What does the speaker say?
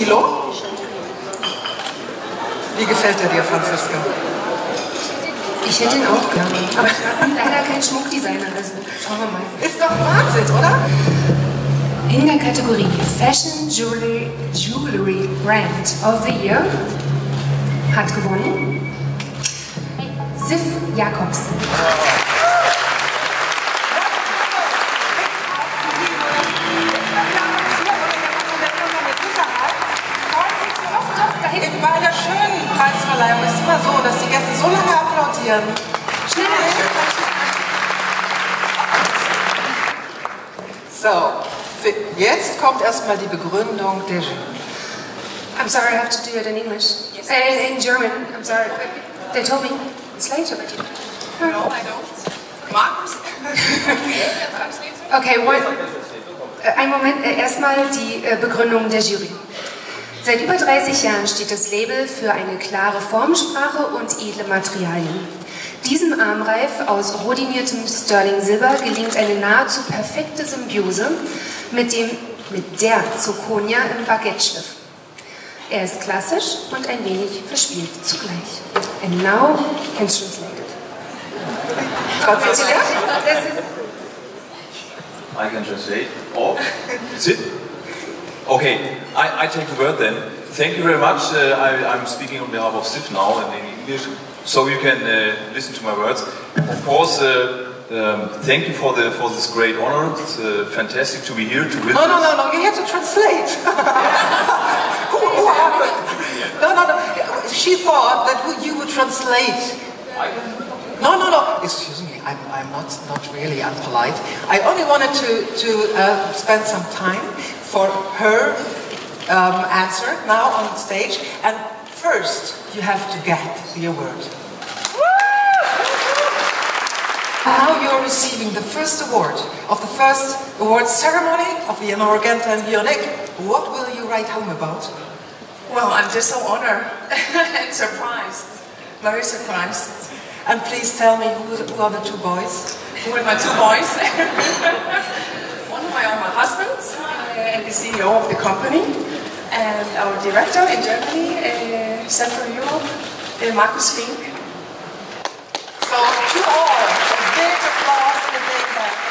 Kilo? Wie gefällt er dir, Franziska? Ich hätte ihn auch gern, aber ich bin leider kein Schmuckdesigner, also schauen wir mal. Ist doch Wahnsinn, oder? In der Kategorie Fashion Jewelry, Jewelry Brand of the Year hat gewonnen Sif Jakobsen. Preisverleihung ist es immer so, dass die Gäste so lange applaudieren. Schneller! So, jetzt kommt erstmal die Begründung der Jury. I'm sorry, I have to do it in English. Uh, in German, I'm sorry. They told me it's later, but you No, I don't. Markus? Okay, one, äh, ein Moment, äh, erstmal die äh, Begründung der Jury. Seit über 30 Jahren steht das Label für eine klare Formensprache und edle Materialien. Diesem Armreif aus rodiniertem Sterling Silber gelingt eine nahezu perfekte Symbiose mit, dem, mit der Zirconia im Baguette-Schliff. Er ist klassisch und ein wenig verspielt zugleich. And now you can translate it. Franziska? Das ist I can translate. Oh, is it? Okay, I, I take the word then. Thank you very much. Uh, I, I'm speaking on behalf of SIF now and in English, so you can uh, listen to my words. Of course, uh, um, thank you for the for this great honor. It's uh, fantastic to be here to witness. No, no, no, no, you have to translate. who, who? No, no, no. She thought that you would translate. No, no, no. Excuse me, I'm, I'm not, not really unpolite. I only wanted to, to uh, spend some time for her um, answer now on stage. And first, you have to get the award. Now you're receiving the first award of the first award ceremony of the Inorgenta and Bionic. What will you write home about? Well, I'm just so honored and surprised. Very surprised. And please tell me who, who are the two boys? Who are my two boys. One of my are my husbands uh, and the CEO of the company. And our director in Germany, uh, Central Europe, uh, Markus Fink. So to all, a big applause and a big hand.